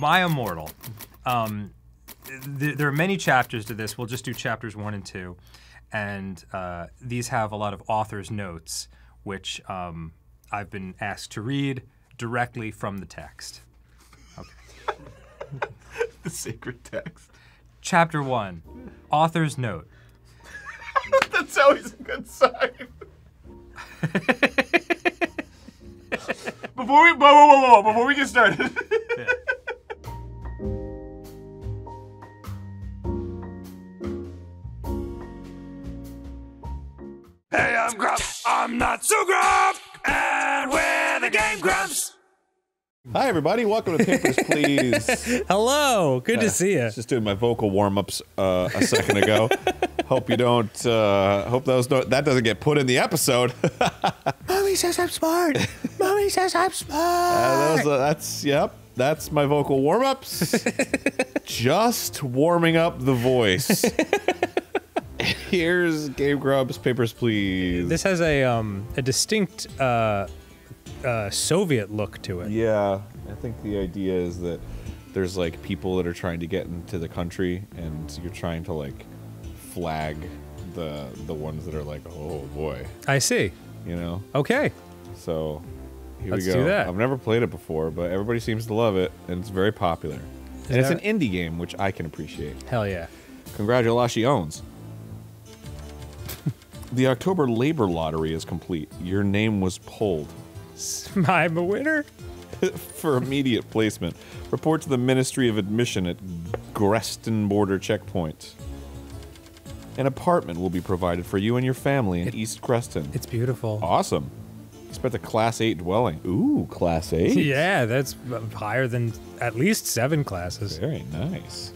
My Immortal. Um, th- there are many chapters to this. We'll just do chapters one and two, and uh, these have a lot of author's notes, which um, I've been asked to read directly from the text. the sacred text. Chapter one, author's note. That's always a good sign. before we, whoa, whoa, whoa, whoa, before we get started. Hey, I'm Grump. I'm not so Grump. And we're the Game Grumps. Hi, everybody. Welcome to Papers, Please. Hello, good to see you. Just doing my vocal warm ups uh, a second ago. hope you don't. Uh, hope those don't, that doesn't get put in the episode. Mommy says I'm smart. Mommy says I'm smart. Uh, those, uh, that's yep. That's my vocal warm ups. Just warming up the voice. Here's Game Grubs. Papers, please. This has a um a distinct uh, uh, Soviet look to it. Yeah, I think the idea is that there's like people that are trying to get into the country, and you're trying to like flag the the ones that are like, oh boy, I see. you know. Okay. So here Let's we go. do that. I've never played it before, but everybody seems to love it, and it's very popular. and it's an indie game, which I can appreciate. Hell yeah. Congratulations. The October Labor Lottery is complete. Your name was pulled. I'm a winner. for immediate placement. Report to the Ministry of Admission at Grestin Border Checkpoint. An apartment will be provided for you and your family in East Grestin. It's beautiful. awesome. Expect a Class 8 dwelling. Ooh, Class 8? Yeah, that's uh, higher than at least seven classes. Very nice.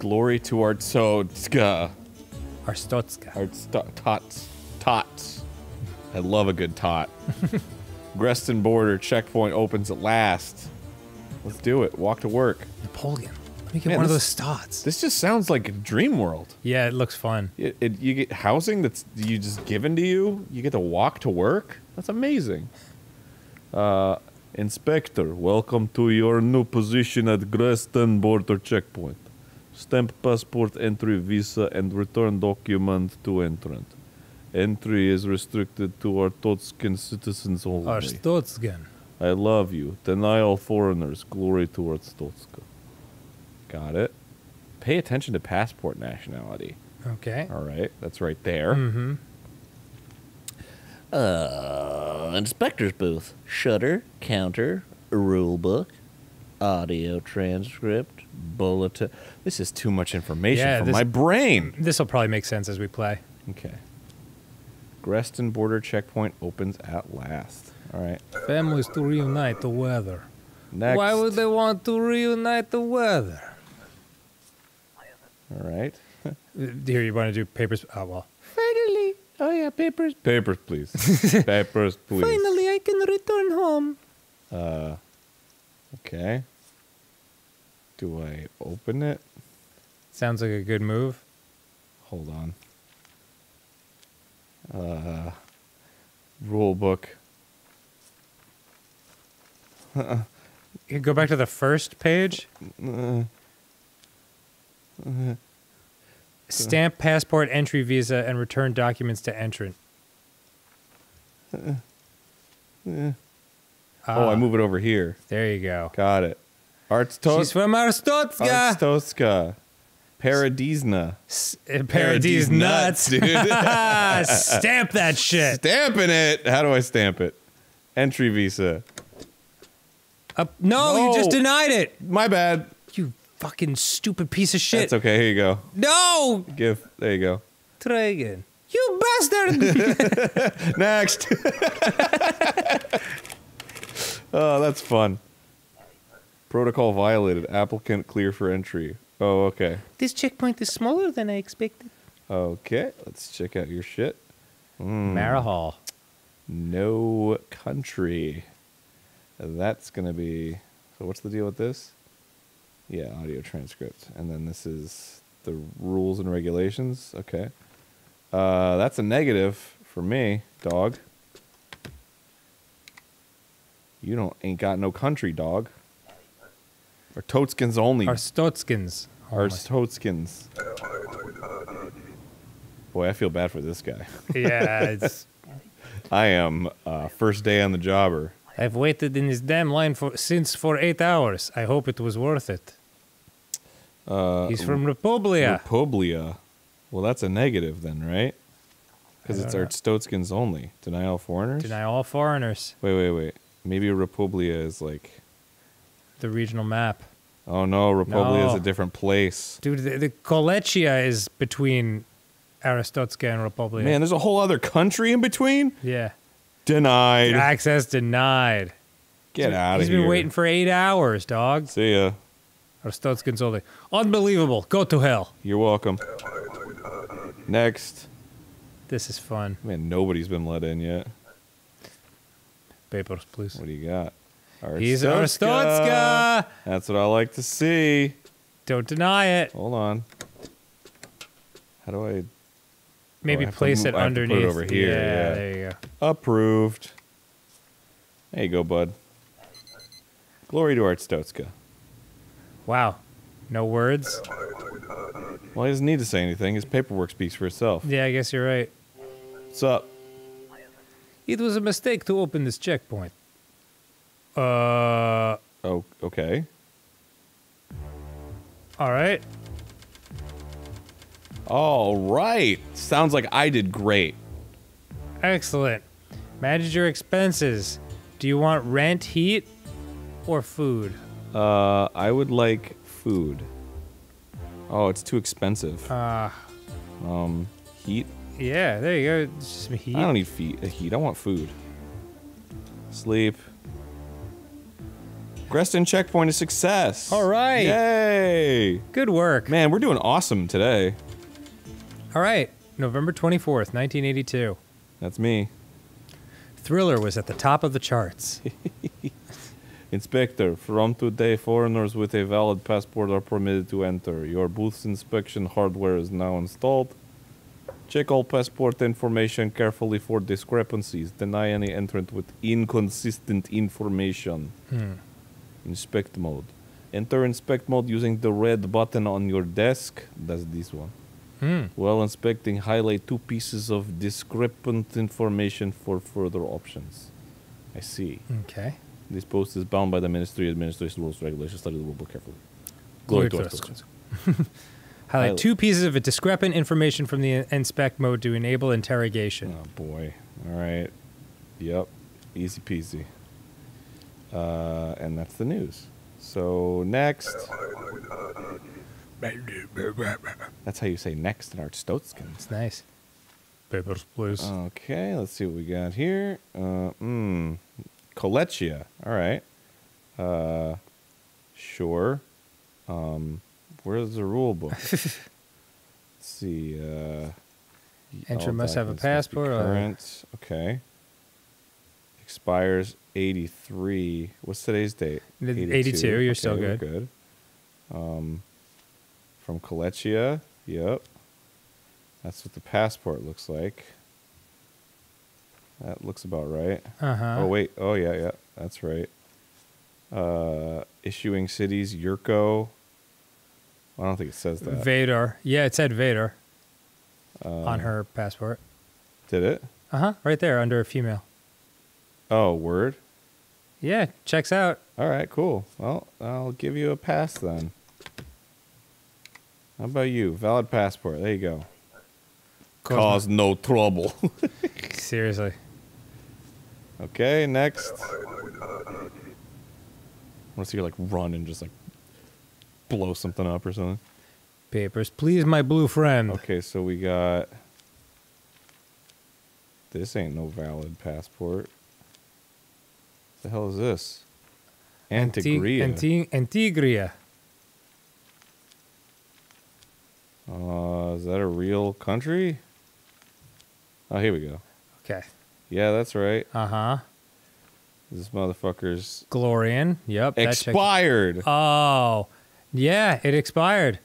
Glory to our Artsotska. Arstotzka. Artsto- tots. Tots. I love a good tot. Grestin Border Checkpoint opens at last. Let's do it. Walk to work. Napoleon. Let me get Man, one of those stots. This just sounds like a dream world. Yeah, it looks fun. It, it, you get housing that's you just given to you. You get to walk to work. That's amazing. Uh, Inspector, welcome to your new position at Grestin Border Checkpoint. Stamp passport, entry, visa, and return document to entrant. Entry is restricted to Artotskan citizens only. Arstotzkan. I love you. Deny all foreigners. Glory to Arstotzka. Got it. Pay attention to passport nationality. Okay. All right, that's right there. Mm-hmm. Uh, inspector's booth, shutter, counter, rule book, audio transcript, Bulletin. This is too much information Yeah, for this- my brain. This will probably make sense as we play. Okay. Grestin border checkpoint opens at last. All right. Families to reunite the weather. Next. Why would they want to reunite the weather? All right. Uh, Here, you want to do papers? Oh, well. Finally, oh yeah, papers. Papers, please. Papers, please. Finally, I can return home. Uh. Okay. Do I open it? Sounds like a good move. Hold on. Uh. Rule book. You Go back to the first page. Stamp passport, entry visa, and return documents to entrant. Oh, I Ah, move it over here. There you go. Got it. Arts She's from Arstotzka. Arstoska. Paradizna. S- uh, Paradise nuts. dude. Stamp that shit. Stamping it. How do I stamp it? Entry visa. Uh, no, you just denied it. My bad. You fucking stupid piece of shit. That's okay. Here you go. No. Give. There you go. Try again. You bastard. Next. oh, that's fun. Protocol violated. Applicant clear for entry. Oh, okay. This checkpoint is smaller than I expected. Okay. Let's check out your shit. Hmm. Marahal. No country. That's gonna be. So what's the deal with this? Yeah, audio transcript, and then this is the rules and regulations. Okay. Uh, that's a negative for me, dog. You don't ain't got no country, dog. Or Totskins only. Our Stotskins. Or Totskins. Boy, I feel bad for this guy. yeah, it's, I am uh, first day on the jobber. I've waited in this damn line for since for eight hours. I hope it was worth it. Uh, He's from Republia. Republia. Well, that's a negative then, right? Because it's our Stotskins only. Deny all foreigners? Deny all foreigners. Wait, wait, wait. Maybe Republia is like. The regional map. Oh no, Republia is a different place. Dude, the, the Kolechia is between Aristotska and Republia. Man, there's a whole other country in between? yeah. Denied. Access denied. Get out of He's here. been waiting for eight hours, dog. See ya. Aristotskins only. Unbelievable. Go to hell. You're welcome. Next. This is fun. Man, nobody's been let in yet. Papers, please. What do you got? He's. Aristotska. That's what I like to see. Don't deny it. Hold on. How do I Maybe oh, I have to place it I put it underneath. over here, yeah. there you go. approved? There you go, bud. Glory to Arstotzka. Wow. No words? Well, he doesn't need to say anything. His paperwork speaks for itself. Yeah, I guess you're right. What's up? It was a mistake to open this checkpoint. Uh, Oh, okay. all right. All right. Sounds like I did great. Excellent. Manage your expenses. Do you want rent, heat, or food? Uh, I would like food. Oh, it's too expensive. Uh, Um, heat. yeah, there you go. It's just some heat. I don't need feet. Heat. I want food. Sleep. Grestin checkpoint a success. All right. Yay! Good work. Man, we're doing awesome today. All right. November 24th, 1982. That's me. Thriller was at the top of the charts. Inspector, from today, foreigners with a valid passport are permitted to enter. Your booth's inspection hardware is now installed. Check all passport information carefully for discrepancies. Deny any entrant with inconsistent information. Hmm. Inspect mode. Enter inspect mode using the red button on your desk. That's this one. Hmm. While inspecting, highlight two pieces of discrepant information for further options. I see. Okay. This post is bound by the Ministry of Administration rules regulations. Study the rulebook carefully. Glory Glory to to. Highlight Highlight. two pieces of discrepant information from the inspect mode to enable interrogation. Oh boy. All right. Yep. Easy peasy. Uh, and that's the news. So next. That's how you say next in Arstotzkin. It's nice. Papers, please. Okay, let's see what we got here. Uh, mm. All right. Uh, sure. Um, where's the rule book? let's see. Uh, Enter must have a documents must be passport or- Current. Okay. Expires 83. What's today's date? 82, you're still good. good. Um, from Kolechia. Yep. That's what the passport looks like. That looks about right. Uh huh. Oh wait. Oh yeah, yeah. That's right. Uh, issuing cities Yurko. I don't think it says that. Vader. Yeah, it said Vader Uh, on her passport. Did it? Uh huh. Right there under a female. Oh, word. Yeah, checks out. All right, cool. Well, I'll give you a pass then. How about you? Valid passport. There you go. Cause no trouble. Seriously. okay, next. I want to see you like run and just like blow something up or something. Papers, please, my blue friend. Okay, so we got. This ain't no valid passport. What the hell is this? Antegria. Anti- Antegria. uh, is that a real country? Oh, here we go. Okay. Yeah, that's right. Uh huh. This motherfucker's Glorian. Yep. expired. Oh, yeah, it expired.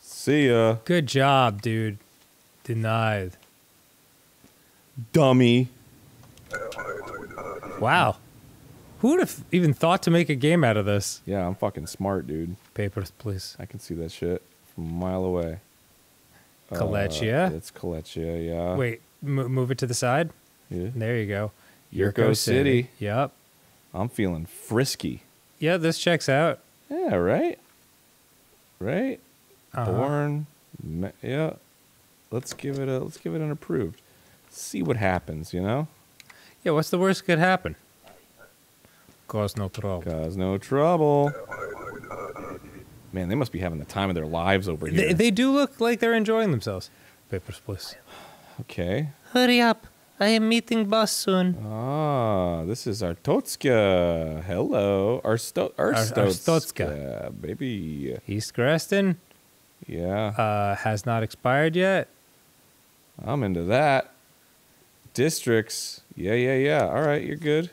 See ya, Good job, dude. Denied. dummy. Wow. Who would have even thought to make a game out of this? Yeah, I'm fucking smart, dude. Papers, please. I can see that shit from a mile away. Uh, it's Kolechia, yeah. Wait, mo- move it to the side. Yeah. There you go. Yurko City. Yep. I'm feeling frisky. Yeah, this checks out. Yeah, right? Right? Uh-huh. Born. Yeah. Let's give it a let's give it an approved. See what happens, you know? Yeah, what's the worst could happen? Cause no trouble. Cause no trouble. Man, they must be having the time of their lives over here. They, they do look like they're enjoying themselves. Papers, please. okay. Hurry up. I am meeting boss soon. Ah, this is Artotska. Hello. Arsto- Arstotzka. Arstotzka, baby. East Grestin Yeah, uh, has not expired yet. I'm into that. Districts. Yeah, yeah, yeah. All right, you're good.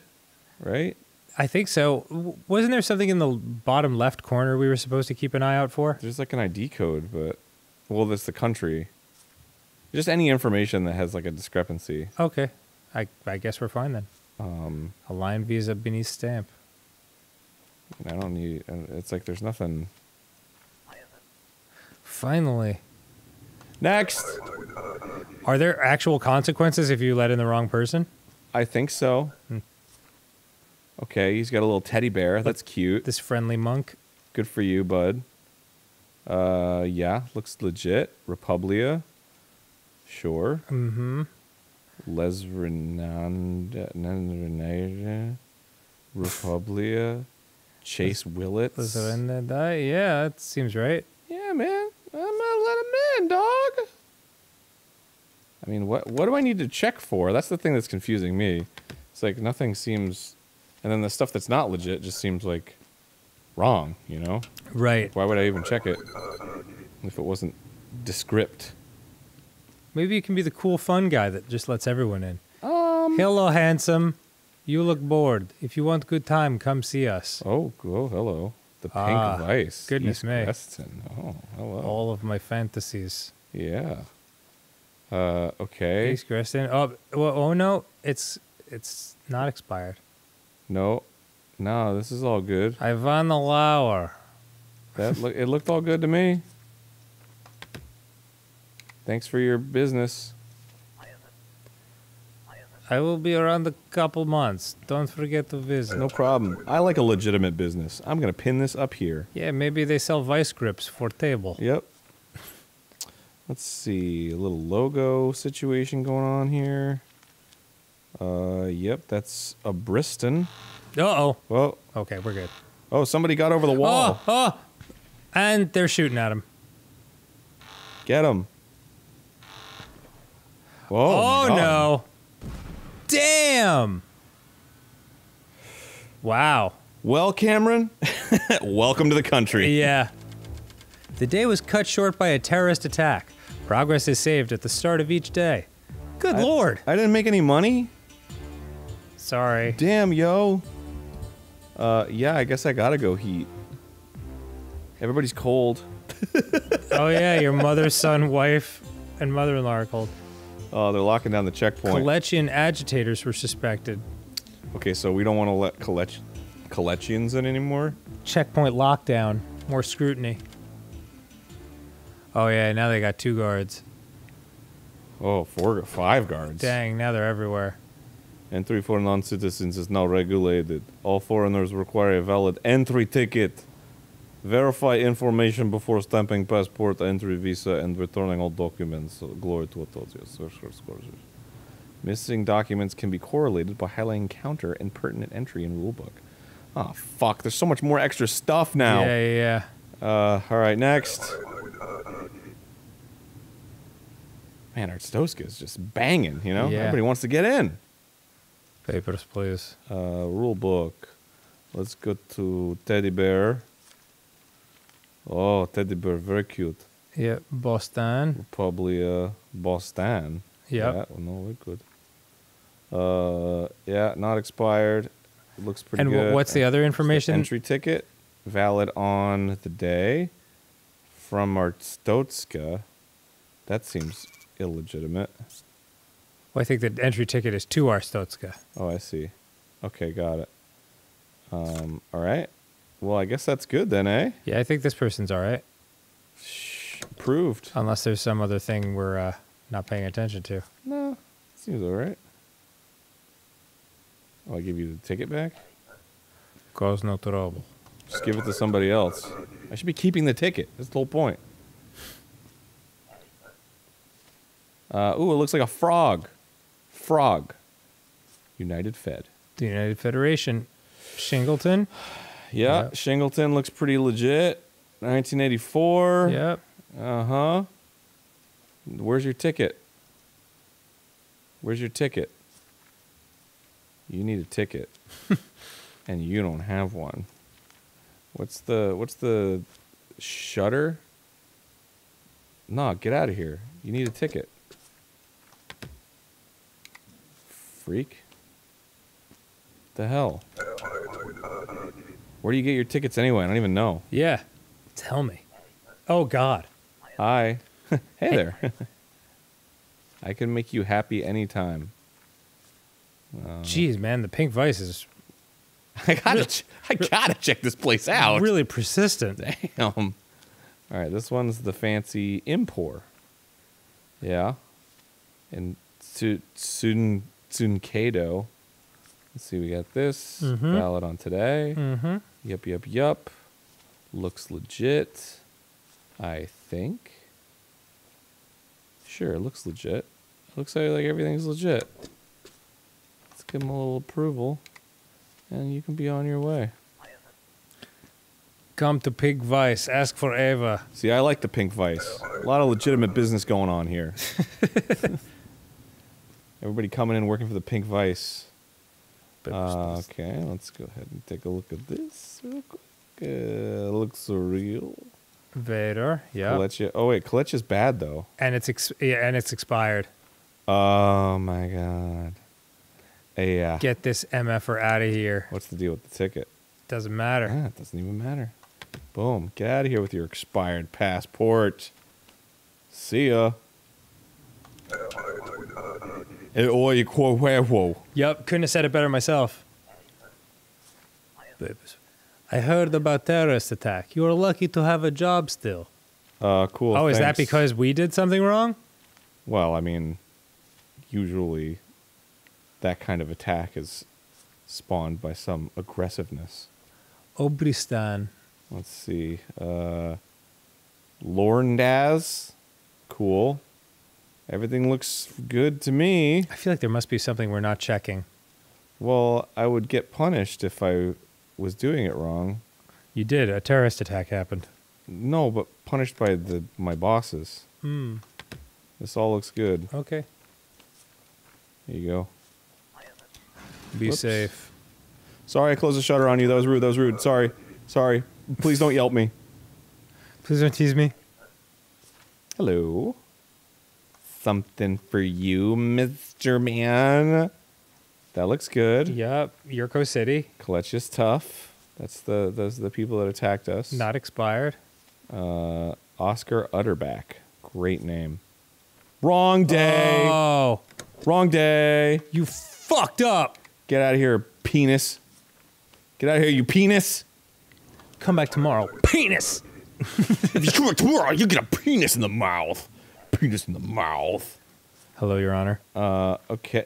Right? I think so. W- Wasn't there something in the bottom left corner we were supposed to keep an eye out for? There's like an ID code, but well, that's the country. Just any information that has like a discrepancy. Okay. I, I guess we're fine then. Um, A line visa beneath stamp. I don't need. It's like there's nothing. Finally. Next. Are there actual consequences if you let in the wrong person? I think so. Hmm. Okay, he's got a little teddy bear. That's cute. This friendly monk? Good for you, bud. Uh, yeah, looks legit. Republia. Sure. Mm-hmm. Les Renanda. Republia. Chase Willits. Was there in that die? Yeah, that seems right. Yeah, man. I'm gonna let him in, dog. I mean, what what do I need to check for? That's the thing that's confusing me. It's like nothing seems, and then the stuff that's not legit just seems like wrong. You know, Right. why would I even check it if it wasn't descript? Maybe you can be the cool fun guy that just lets everyone in. Um. Hello, handsome. You look bored. If you want good time, come see us. Oh, oh, hello. The pink Ah, vice. goodness East me. Weston. Oh, hello. All of my fantasies. Yeah. Uh. Okay. East Grestin. Oh, well, oh no, it's it's not expired. No. No, this is all good. Ivan Lauer. That look, it looked all good to me. Thanks for your business. I will be around a couple months. Don't forget to visit. No problem. I like a legitimate business. I'm gonna pin this up here. Yeah, maybe they sell vice grips for table. Yep. Let's see, a little logo situation going on here. Uh, yep, that's a Briston. Uh oh. Well, Okay, we're good. oh, somebody got over the wall. Oh, oh, and they're shooting at him. Get him. Whoa, Oh, no! Damn! Wow. Well, Cameron, welcome to the country. Yeah. The day was cut short by a terrorist attack. Progress is saved at the start of each day. Good lord. I didn't make any money. Sorry. Damn, yo. Uh, yeah, I guess I gotta go heat. Everybody's cold. Oh yeah, your mother, son, wife, and mother-in-law are cold. Oh, they're locking down the checkpoint. Kolechian agitators were suspected. okay, so we don't want to let Kolech- Kolechians in anymore. Checkpoint lockdown. More scrutiny. Oh yeah, now they got two guards. Oh, four, five guards. Dang, now they're everywhere. Entry for non-citizens is now regulated. All foreigners require a valid entry ticket. Verify information before stamping passport, entry visa, and returning all documents. So, glory to for. Missing documents can be correlated by highlighting counter and pertinent entry in rulebook. Oh fuck! There's so much more extra stuff now. Yeah, yeah, yeah. Uh, all right, next. Man, Arstoska is just banging. You know, Yeah. everybody wants to get in. Papers, please. Uh, rule book. Let's go to teddy bear. Oh, teddy bear, very cute. Yeah, Boston. Probably uh, Boston. Yep. Yeah, well, no, we're good. Uh, yeah, not expired. looks pretty good. And wh- what's the other information? Entry ticket, valid on the day from Arstotzka. That seems illegitimate. Well, I think the entry ticket is to Arstotzka. Oh, I see. Okay, got it. Um, all right. Well, I guess that's good then, eh? Yeah, I think this person's all right. Shh, Approved. Unless there's some other thing we're uh, not paying attention to. No, seems all right. Oh, I give you the ticket back? Cause no trouble. Just give it to somebody else. I should be keeping the ticket. That's the whole point. Uh, ooh, it looks like a frog. Frog. United Fed. The United Federation. Shingleton. Yeah, Yep. Shingleton looks pretty legit. 1984. Yep. Uh huh. Where's your ticket? Where's your ticket? You need a ticket, and you don't have one. What's the what's the shutter? Nah, get out of here. You need a ticket. Freak. The hell? Where do you get your tickets anyway? I don't even know. Yeah. Tell me. Oh God. Hi. hey there. I can make you happy anytime. Um, Jeez, man, the pink vice is I gotta, ch- I gotta check this place out. really persistent. Damn. All right, this one's the fancy impor. Yeah. And Tsu- Tsun Tsunkeido. Let's see, we got this. Mhm. Valid on today. Mm-hmm. Yup, yup, yup. Looks legit. I think. Sure, it looks legit. Looks like, like everything's legit. Let's give him a little approval. And you can be on your way. Come to Pink Vice. Ask for Ava. See, I like the Pink Vice. A lot of legitimate business going on here. Everybody coming in working for the Pink Vice. Uh, okay, let's go ahead and take a look at this real quick. Uh, looks real. Vader. Yeah. Kalecha. Oh wait, Kalecha's bad though. And it's ex- yeah, and it's expired. Oh my god. Yeah. Get this mf'er out of here. What's the deal with the ticket? Doesn't matter. Ah, it doesn't even matter. Boom. Get out of here with your expired passport. See ya. Eh, oi, quo huevo. Yep. Couldn't have said it better myself. I heard about terrorist attack. You are lucky to have a job still. Uh, cool. oh, is that because we did something wrong? Well, I mean, usually that kind of attack is spawned by some aggressiveness. Obristan. Let's see. Uh, Lorndaz. Cool. Everything looks good to me. I feel like there must be something we're not checking. Well, I would get punished if I was doing it wrong. You did. A terrorist attack happened. No, but punished by the my bosses. Hmm. This all looks good. Okay. There you go. Be Whoops. safe. Sorry, I closed the shutter on you. That was rude. That was rude. Sorry. Sorry. Please don't yelp me. Please don't tease me. Hello. Something for you, Mr. Man. That looks good. Yep. Yurko City. Kletch is tough. That's the those are the people that attacked us. Not expired. uh, Oscar Utterback. Great name. Wrong day. Oh, Wrong day. you fucked up. Get out of here, penis. Get out of here, you penis. Come back tomorrow. Penis. if you come back tomorrow, you get a penis in the mouth. Penis in the mouth. Hello, Your Honor. Uh, okay.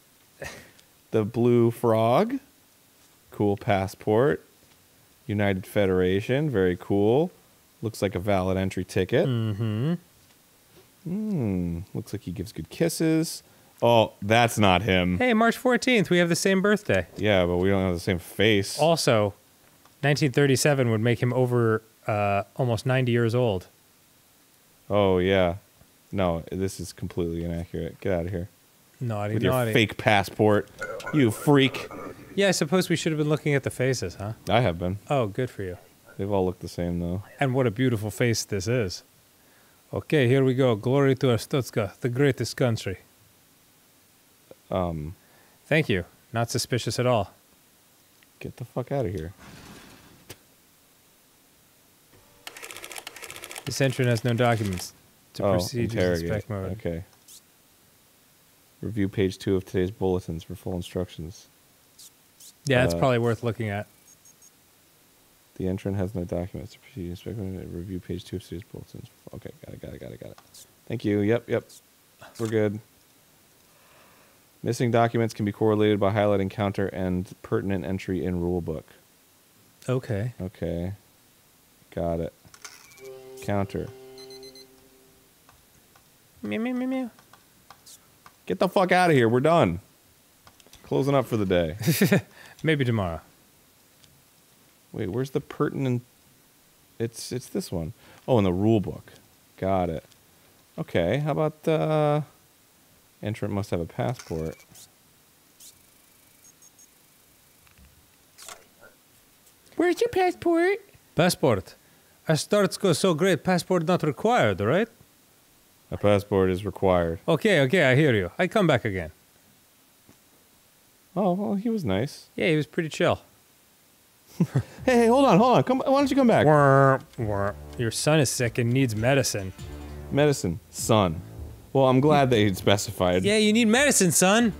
the Blue Frog. Cool passport. United Federation. Very cool. Looks like a valid entry ticket. Mm-hmm. Hmm. Looks like he gives good kisses. Oh, that's not him. Hey, March 14th. We have the same birthday. Yeah, but we don't have the same face. Also, 1937 would make him over uh, almost 90 years old. Oh yeah. No, this is completely inaccurate. Get out of here Naughty, with your naughty. fake passport. You freak. Yeah, I suppose we should have been looking at the faces, huh? I have been. Oh, good for you. They've all looked the same though. And what a beautiful face this is. Okay, here we go. Glory to Arstotzka, the greatest country. Um, Thank you. Not suspicious at all. get the fuck out of here. This entrant has no documents to oh, proceed to suspect mode. Okay. Review page two of today's bulletins for full instructions. Yeah, it's Uh, probably worth looking at. The entrant has no documents to proceed. Inspector review page two of today's bulletins. Okay, got it, got it, got it, got it. Thank you. Yep, yep. We're good. Missing documents can be correlated by highlighting counter and pertinent entry in rulebook. Okay. Okay. Got it. Counter. Meow, meow, meow, meow. Get the fuck out of here. We're done. Closing up for the day. Maybe tomorrow. Wait, where's the pertinent? It's it's this one. Oh, in the rule book. Got it. Okay, how about uh entrant must have a passport. Where's your passport? Passport. Our starts go so great, passport not required, right? A passport is required. Okay, okay, I hear you. I come back again. Oh, well, he was nice. Yeah, he was pretty chill. Hey, hey, hold on, hold on. Come, why don't you come back? Your son is sick and needs medicine. Medicine, son. Well, I'm glad they specified. Yeah, you need medicine, son.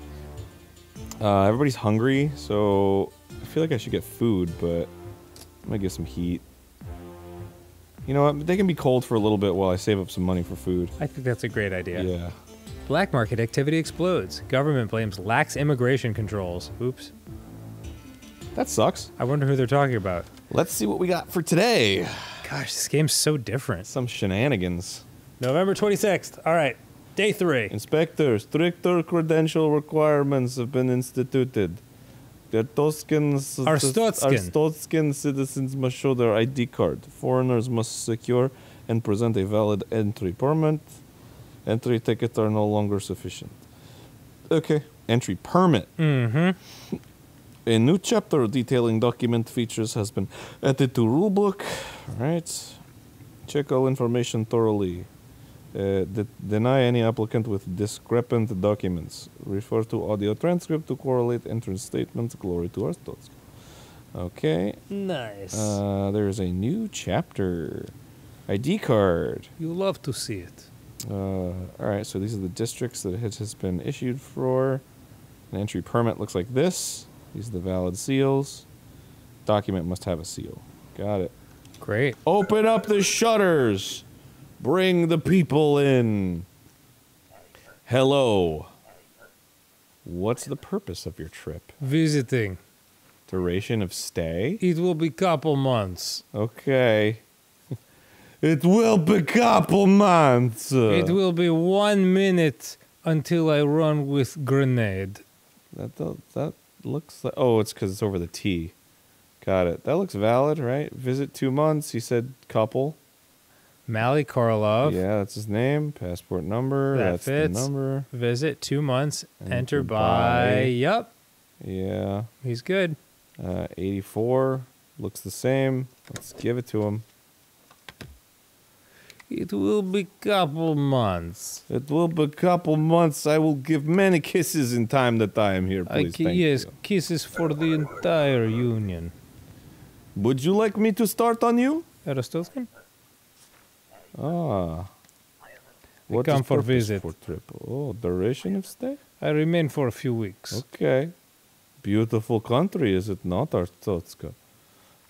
Uh, everybody's hungry, so I feel like I should get food, but I'm gonna get some heat. You know what? They can be cold for a little bit while I save up some money for food. I think that's a great idea. Yeah. Black market activity explodes. Government blames lax immigration controls. Oops. That sucks. I wonder who they're talking about. Let's see what we got for today. Gosh, this game's so different. Some shenanigans. November 26th. All right, day three. Inspector, stricter credential requirements have been instituted. The Toskans, Arstotzkin. Arstotzkin citizens must show their ID card. Foreigners must secure and present a valid entry permit. Entry tickets are no longer sufficient. Okay. Entry permit. Mm-hmm. A new chapter detailing document features has been added to rulebook. All right. Check all information thoroughly. Uh, de- deny any applicant with discrepant documents. Refer to audio transcript to correlate entrance statements. Glory to our. Okay. Nice. Uh, there's a new chapter. ID card. you love to see it. Uh, all right, so these are the districts that it has been issued for. An entry permit looks like this. These are the valid seals. Document must have a seal. Got it. Great. Open up the shutters. Bring the people in. Hello. What's the purpose of your trip? Visiting. Duration of stay? It will be couple months. Okay. It will be couple months. It will be one minute until I run with grenade. That that looks like oh, it's because it's over the T. Got it. That looks valid, right? Visit two months. He said couple. Mally Korolov. Yeah, that's his name. Passport number. That that's fits. the number. Visit two months. Enter Enter by. by. Yup. Yeah. He's good. Uh, 84 looks the same. Let's give it to him. It will be couple months. It will be couple months. I will give many kisses in time that I am here. Please, ki- yes, you. kisses for the entire union. Would you like me to start on you? Aristotkin? Ah. What come for visit. For trip? Oh, duration of stay. I remain for a few weeks. Okay. Beautiful country, is it not, Artotska?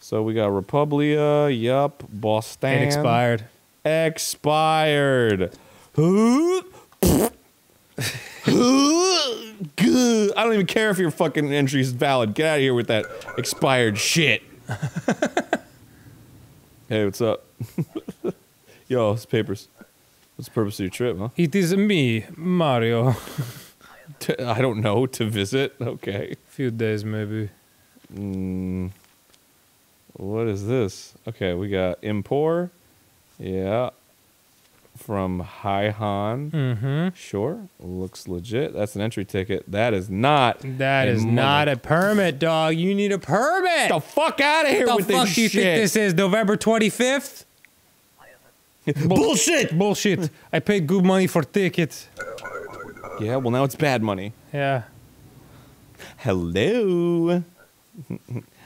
So we got Republia, yup, Boston. It expired. Expired. Good. I don't even care if your fucking entry is valid. Get out of here with that expired shit. hey, what's up? Yo, it's papers. What's the purpose of your trip, huh? It is a me, Mario. To, I don't know. To visit? Okay. A few days maybe. Mm, what is this? Okay, we got Impor. Yeah. From Haihan. Mm-hmm. Sure. Looks legit. That's an entry ticket. That is not. That is not a permit, dog. You need a permit. Get the fuck out of here the with fuck this do you think this is? November 25th? Bullshit. Bullshit. I paid good money for tickets. Yeah, well now it's bad money. Yeah. Hello.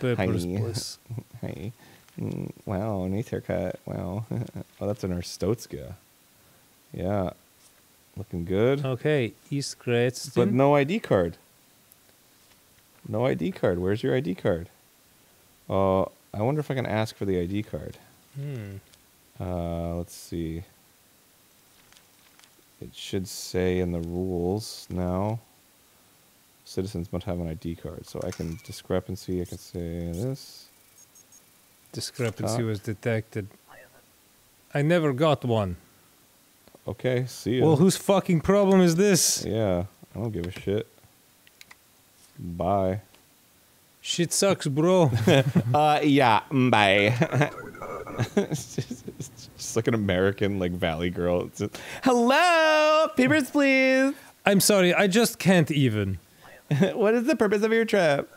Papers, Hi. Mm, wow, nice haircut. Wow. oh, that's an Arstotzka. Yeah. Looking good. Okay, East Great. But no ID card. No ID card. Where's your ID card? Uh, I wonder if I can ask for the ID card. Hmm. Uh, let's see. It should say in the rules now. Citizens must have an ID card. So I can discrepancy. I can say this. Discrepancy Stop. was detected. I never got one. Okay, see ya. Well, whose fucking problem is this? yeah, I don't give a shit. Bye. Shit sucks, bro. Uh, yeah, bye. it's just, it's just like an American, like Valley girl. Just, Hello, papers, please. I'm sorry, I just can't even. what is the purpose of your trip?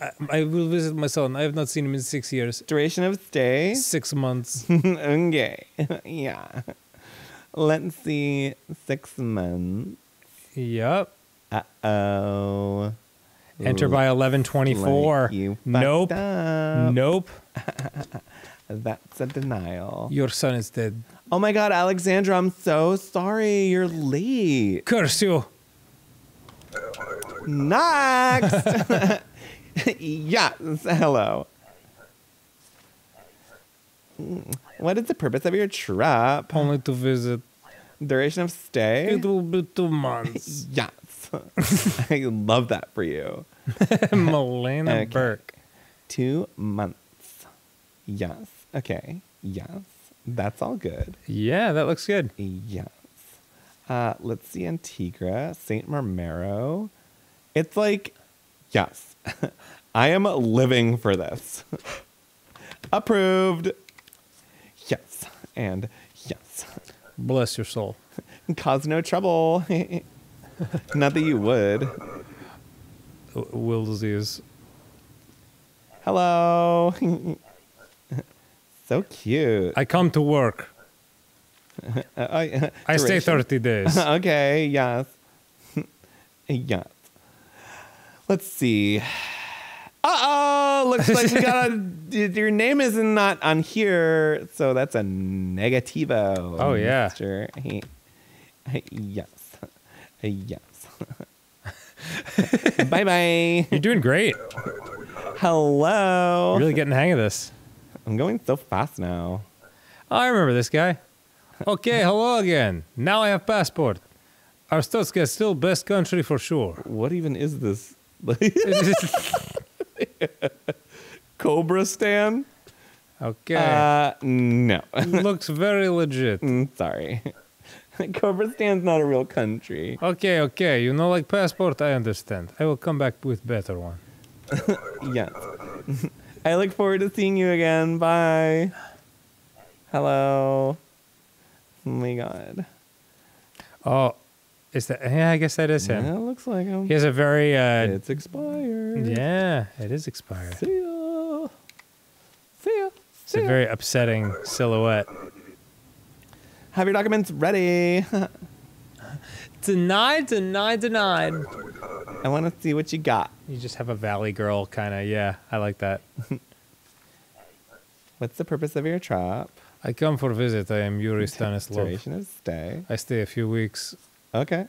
I, I will visit my son. I have not seen him in six years. Duration of stay? Six months. okay, yeah. Let's see, six months. yep. Uh oh. Enter by 1124. Like you nope. up. Nope. That's a denial. Your son is dead. Oh my god, Alexandra, I'm so sorry. You're late. Curse you. Next. yes, hello. Hmm, what is the purpose of your trip? Only to visit. Duration of stay? It will be two months. Yes. I love that for you. Melena Okay. Burke. Two months. Yes. Okay. Yes. That's all good. Yeah, that looks good. Yes. Uh, let's see Antigua, Saint Marmero. It's like, yes, I am living for this. Approved. Yes, and yes. Bless your soul. Cause no trouble. Not that you would. W- Will disease. Hello. So cute. I come to work. Uh, I, I stay 30 days. okay, yes. yes. Let's see. Uh oh, looks like we got a. Your name is not on here, so that's a negativo. Oh, yeah. Mister. Yes. Yes. bye bye. You're doing great. Hello. You're really getting the hang of this. I'm going so fast now. I remember this guy. Okay, hello again. Now I have passport. Arstotzka is still best country for sure. What even is this? Cobrastan? okay. Uh, no. Looks very legit. Mm, Sorry. Cobrastan's not a real country. Okay, okay. You know, like passport, I understand. I will come back with better one. Yes. I look forward to seeing you again. Bye. Hello. Oh my god. Oh, is that? Yeah, I guess that is him. Yeah, it looks like him. He has a very. Uh, It's expired. yeah, it is expired. See ya. See ya. It's See a ya. very upsetting silhouette. Have your documents ready. Denied, denied, denied. I want to see what you got. You just have a valley girl kind of. Yeah, I like that. What's the purpose of your trip? I come for a visit. I am Yuri Stanislav. Duration of stay. I stay a few weeks. Okay.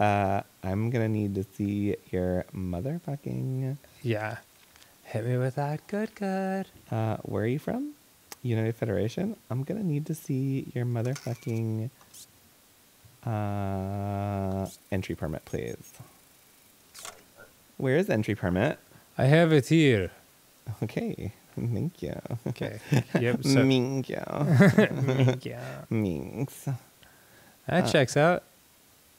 Uh, I'm gonna need to see your motherfucking. Yeah. Hit me with that. Good, good. Uh, where are you from? United Federation. I'm gonna need to see your motherfucking uh, entry permit, please. Where is the entry permit? I have it here. Okay, thank you. Okay. Yep. So, Thank you. yeah. Minks. That checks out.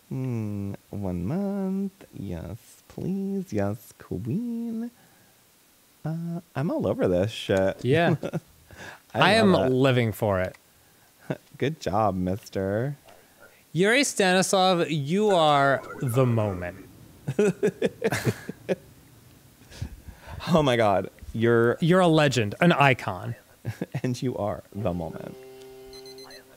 Hmm, one month. Yes, please. Yes, queen. Uh, I'm all over this shit. Yeah. I, am it. living for it. Good job, mister. Yuri Stanislav, you are the moment. Oh my god. You're You're a legend, an icon. and you are the moment.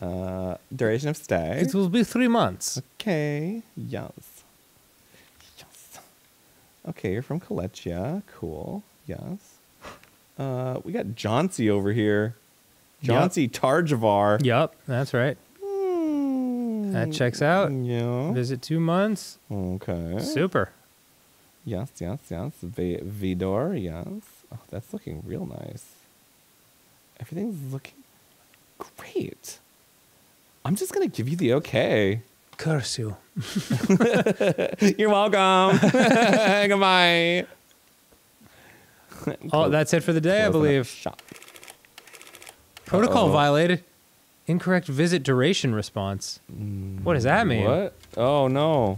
Uh, duration of stay. It will be three months. Okay. Yes. Yes. Okay, you're from Kolechia. Cool. Yes. Uh, we got Johnsy over here. Yep. Johnsy Tarjavar. Yup, that's right. That checks out. Yeah. Visit two months. Okay. Super. Yes, yes, yes. V- Vidor, yes. Oh, that's looking real nice. Everything's looking great. I'm just gonna give you the okay. Curse you. You're welcome. Goodbye. Oh, that's it for the day, I believe. Protocol Uh-oh. violated. Incorrect visit duration response. What does that mean? What? Oh no.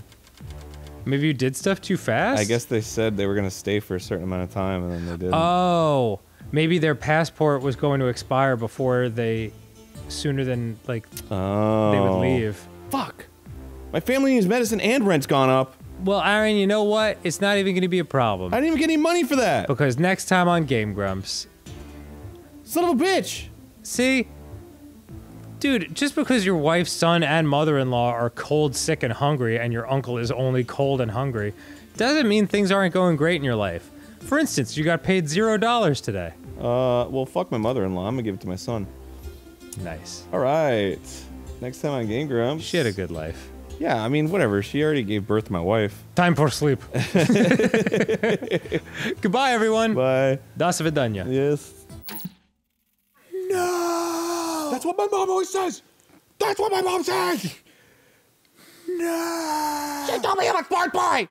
Maybe you did stuff too fast? I guess they said they were gonna stay for a certain amount of time, and then they didn't. Oh, maybe their passport was going to expire before they, sooner than like oh. they would oh. leave. Fuck. My family needs medicine and rent's gone up. Well, Arin, you know what? It's not even going to be a problem I didn't even get any money for that. because next time on Game Grumps, Son of a bitch. see, Dude, just because your wife's son and mother-in-law are cold, sick, and hungry, and your uncle is only cold and hungry, doesn't mean things aren't going great in your life. For instance, you got paid zero dollars today. Uh, well, fuck my mother-in-law. I'm gonna give it to my son. Nice. All right. Next time on Game Grumps. She had a good life. Yeah, I mean, whatever. She already gave birth to my wife. Time for sleep. Goodbye, everyone. Bye. Das vidanya. Yes. No. That's what my mom always says! That's what my mom says! No! She told me I'm a smart boy!